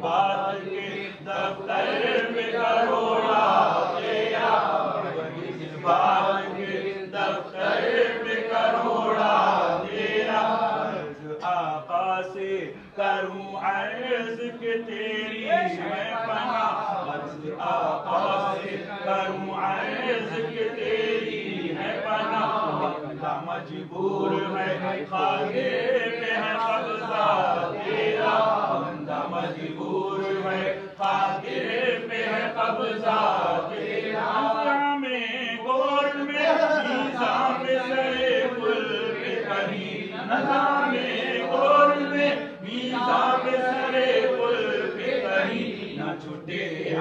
بات کے دفتر میں کروڑا करोड़ा तेरा आका से करूँ के तेरी मैं पना अर्ज़ आका से के तेरी मैं पना मजबूर मैं खागे पे है कब्जा तेरा। बंदा मजबूर मैं खागे पे है कब्जा today.